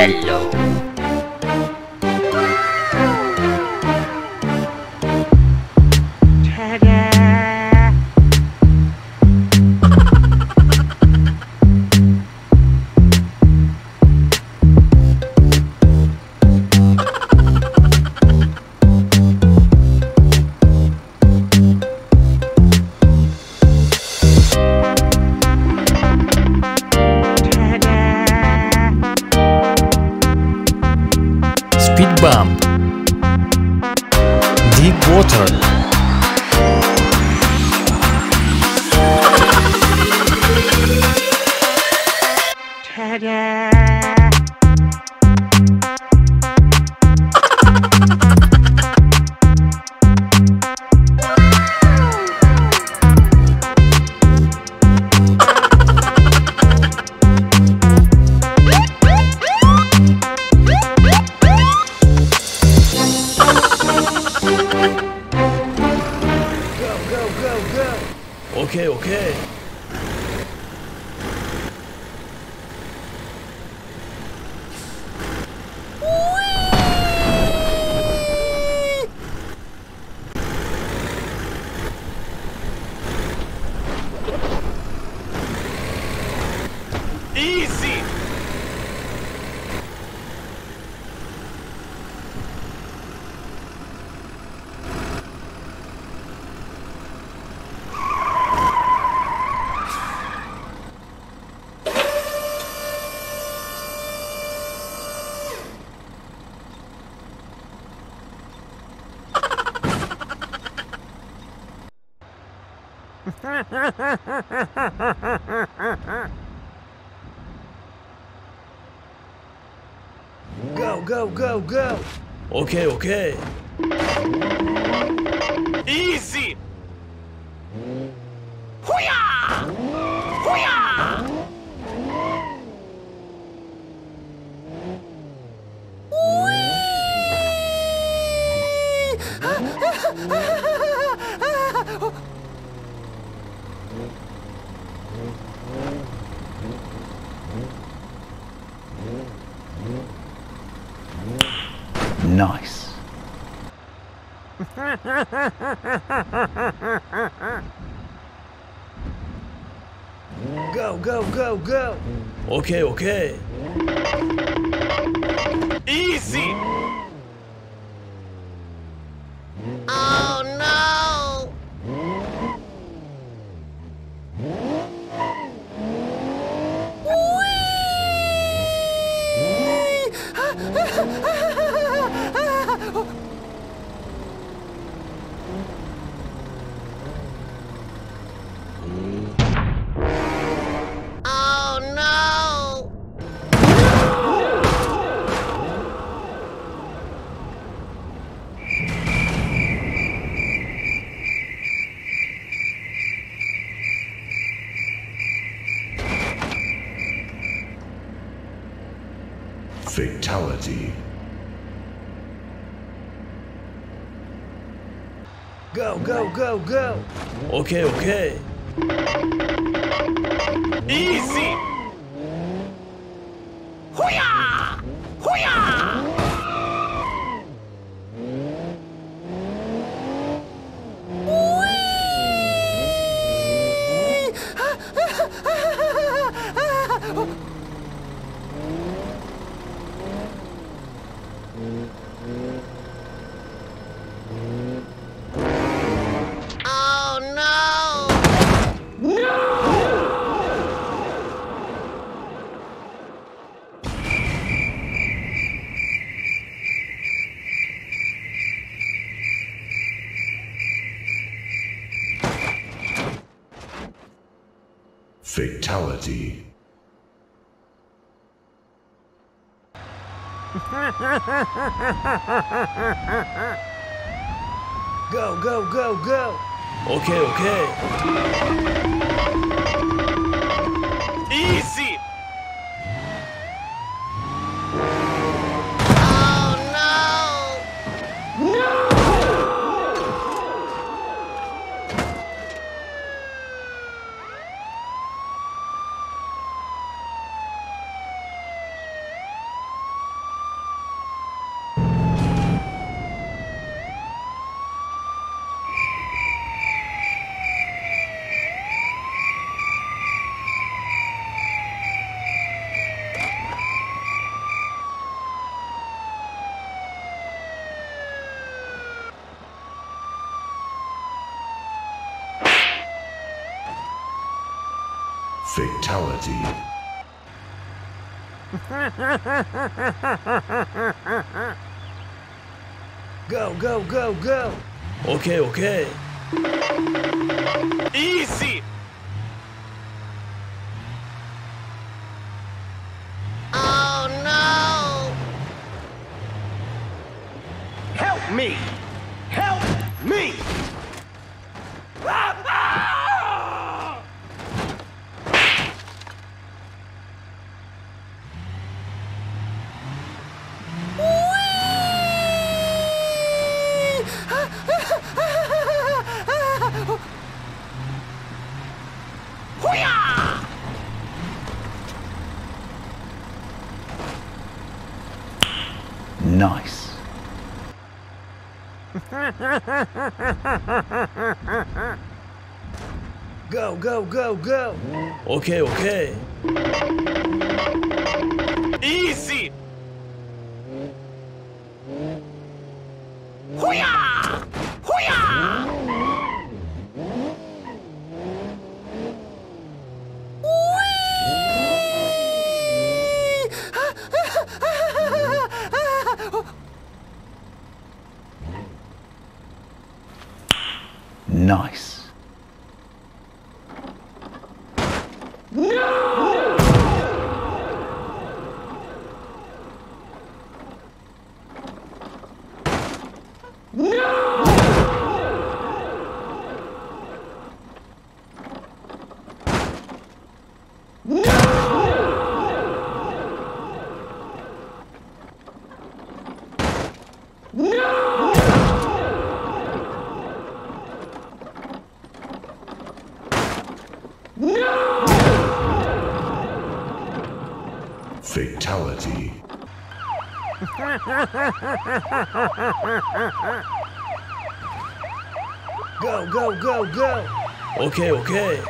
Hello. Go, go, go, go! Okay, okay. Easy! Hoo-yah! Hoo-yah! Nice. Go, go, go, go! Okay, okay. Easy! Go, go! Okay, okay. Easy! Fatality. Go, go, go, go! Okay, okay. Easy! Oh no! Fatality. Go, go, go, go. Okay, okay. Easy! Oh no! Help me! Help me! Nice. Go, go, go, go. Okay, okay. Easy! Nice. Fatality. Go, go, go. Okay, okay.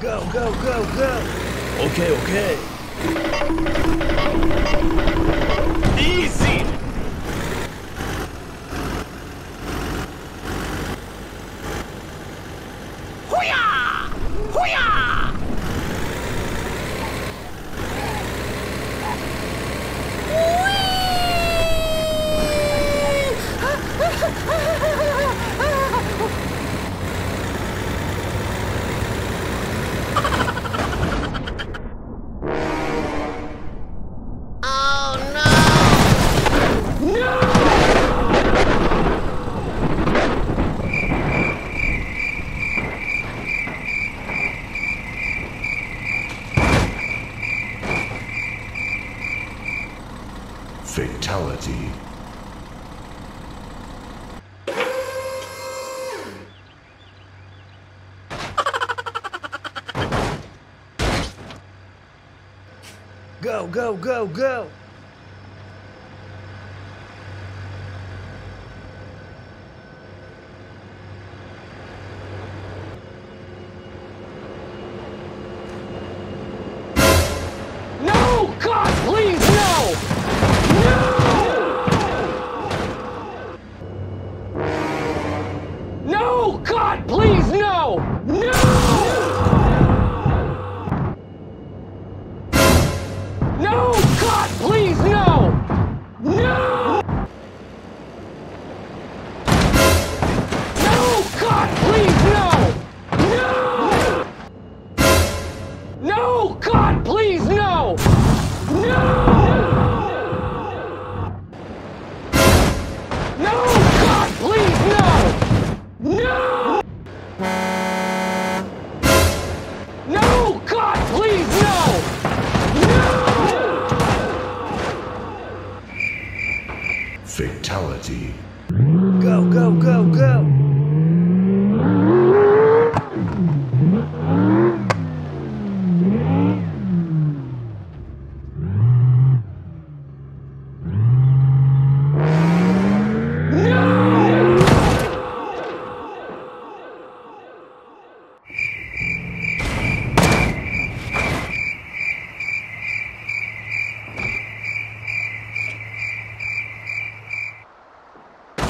go, go, go, go! Okay, okay. go, go, go.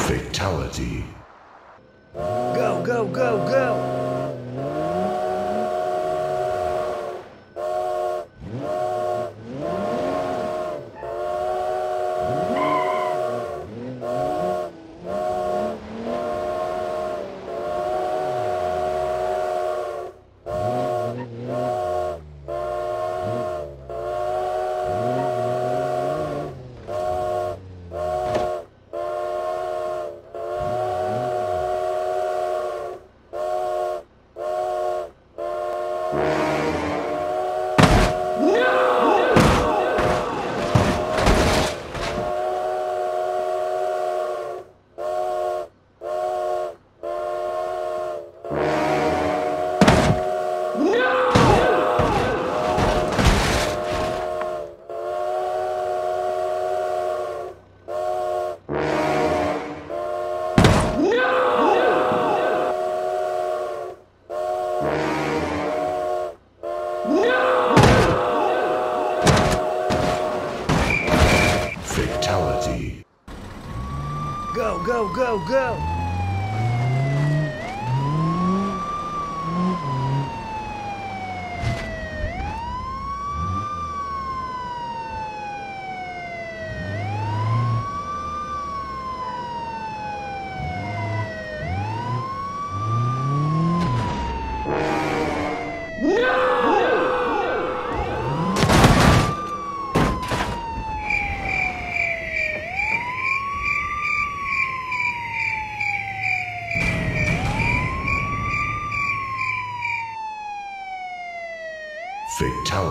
Fatality. Go, go, go, go!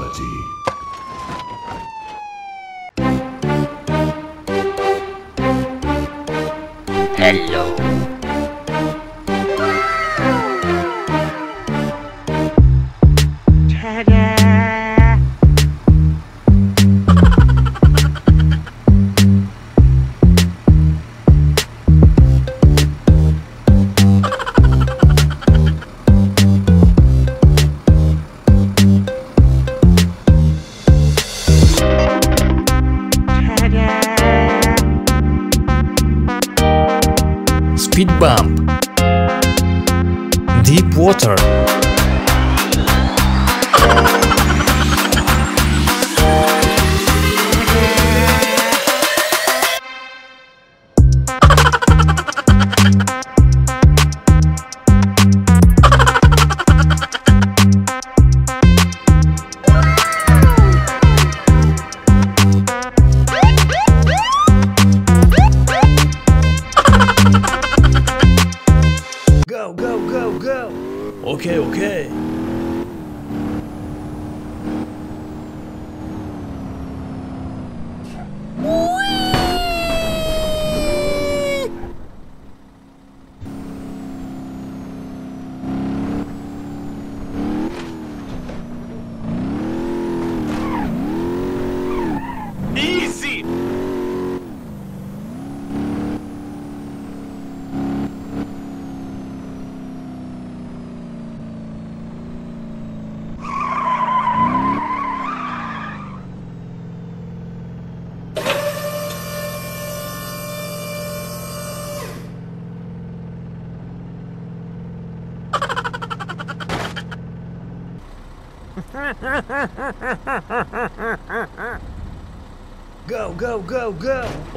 reality. Hello.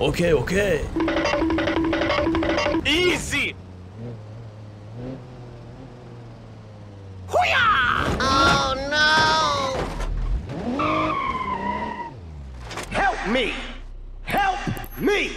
Go. Okay, okay. Easy! Oh no! Help me! Help me!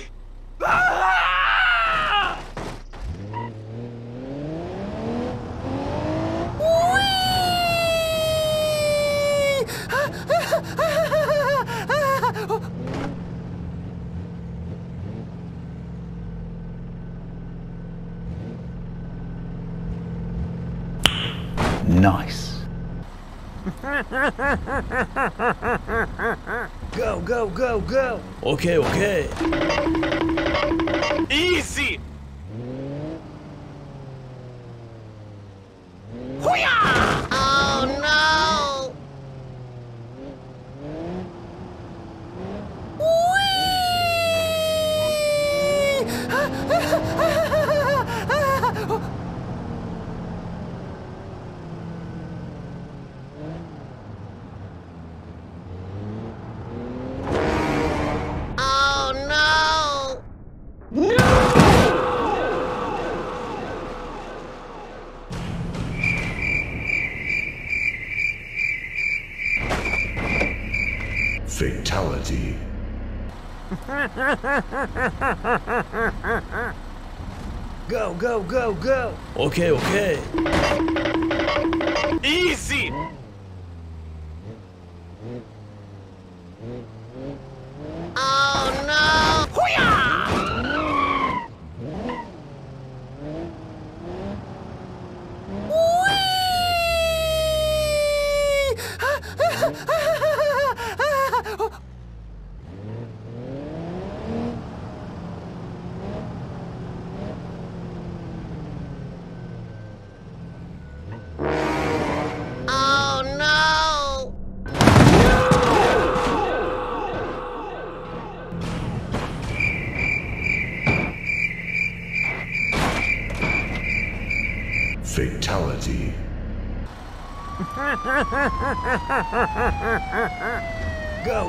Nice. Go, go, go, go. Okay, okay. Easy! Go, go, go, go. Okay, okay. Easy! Go,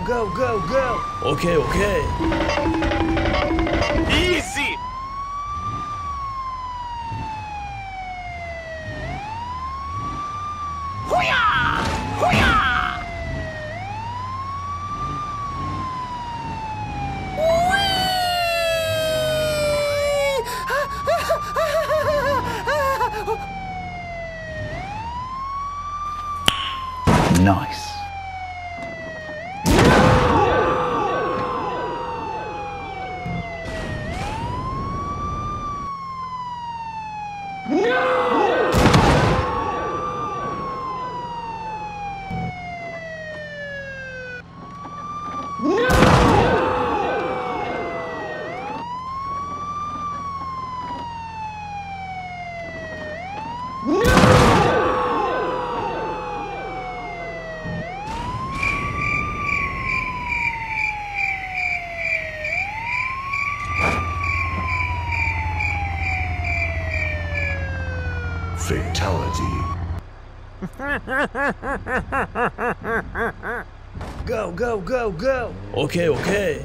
go, go, go. Okay, okay. Easy! Nice. Fatality. Go, go, go, go. Okay, okay.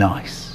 Nice.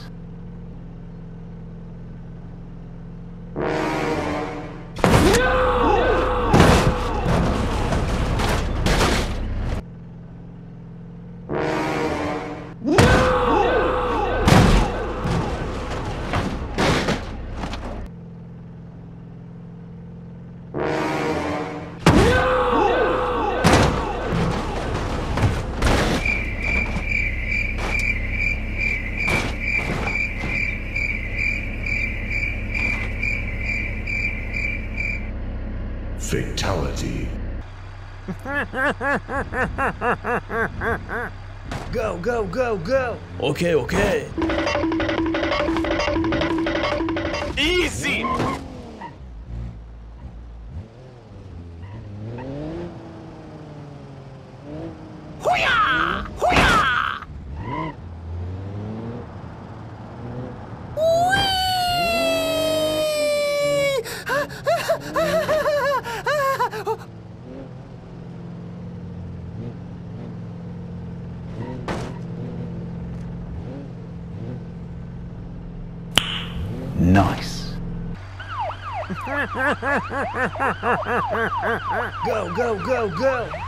Okay, okay.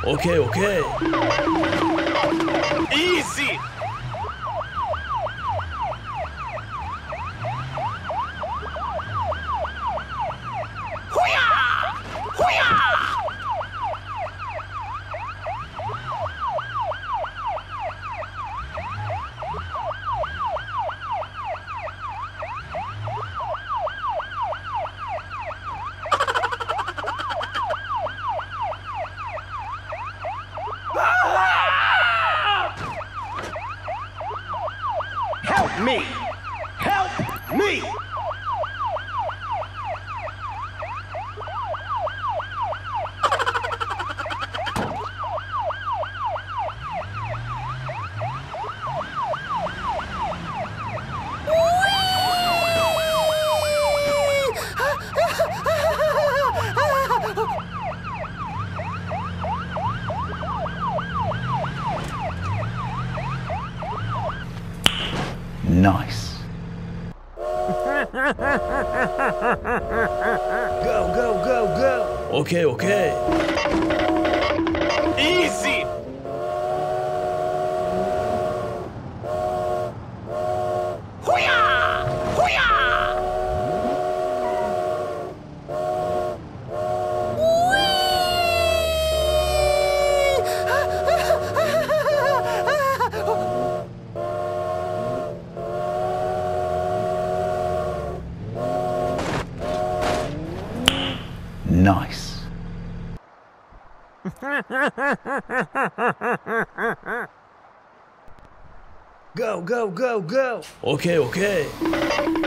Go. Okay, okay. Easy! Hoo-yah! Hoo-yah! Help me! Help me! Nice. Go, go, go, go. Okay, okay. Go, go, go, go. Okay, okay.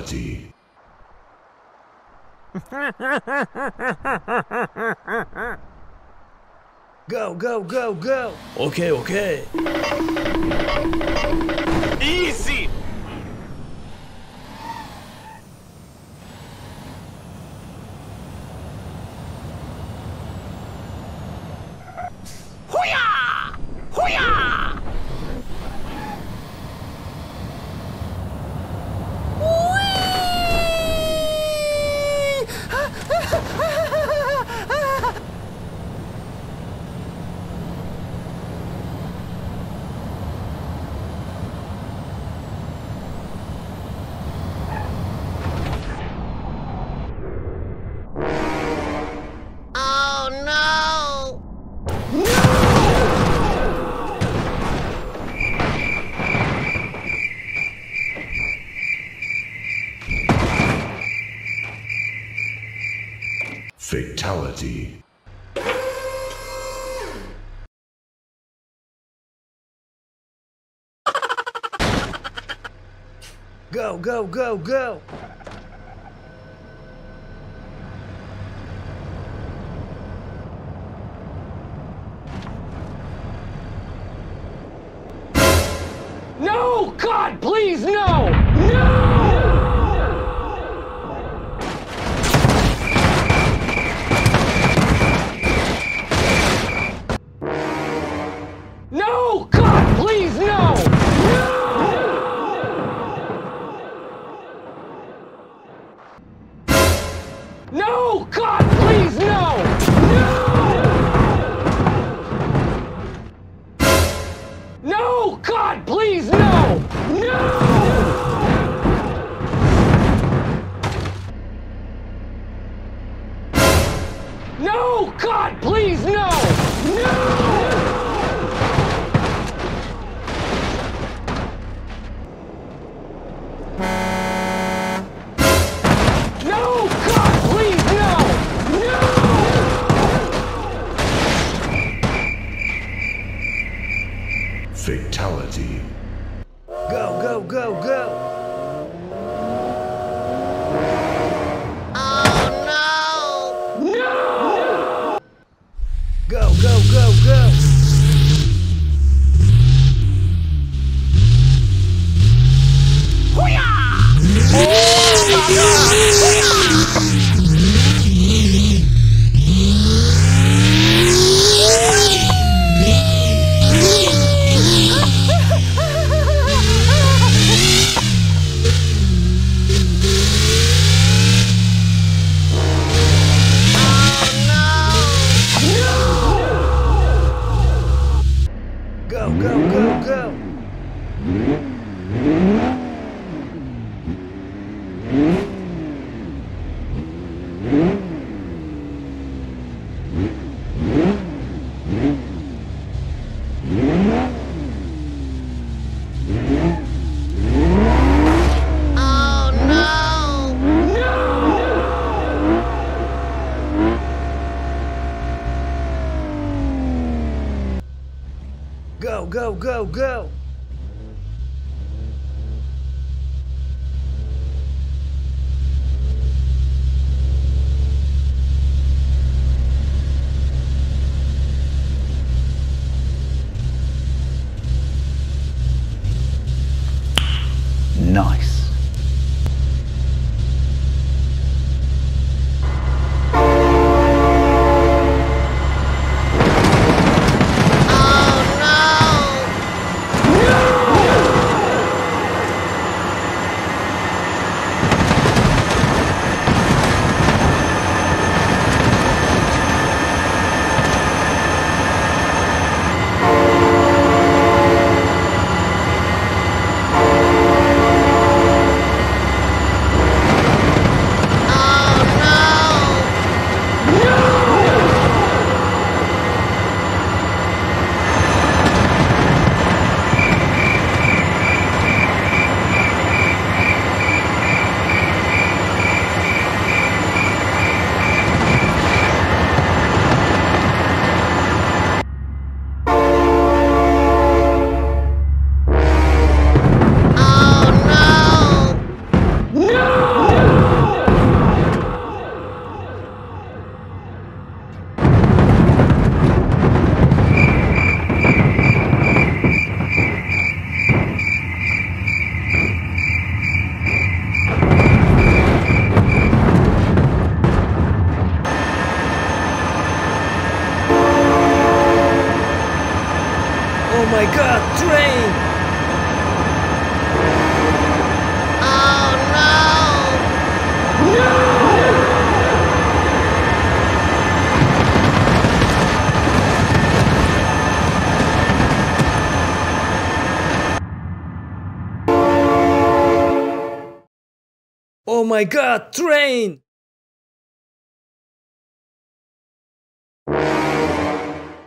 Fatality. Go, go, go, go. Okay, okay. Easy! go, go, go! Oh my god, train!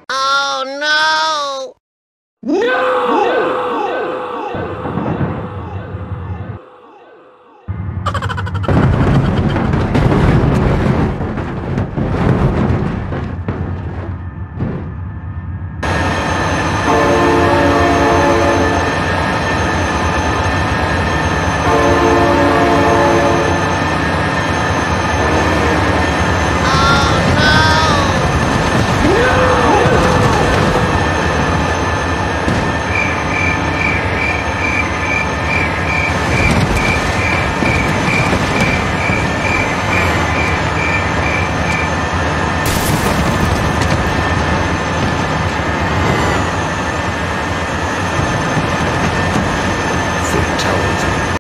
Oh no! No!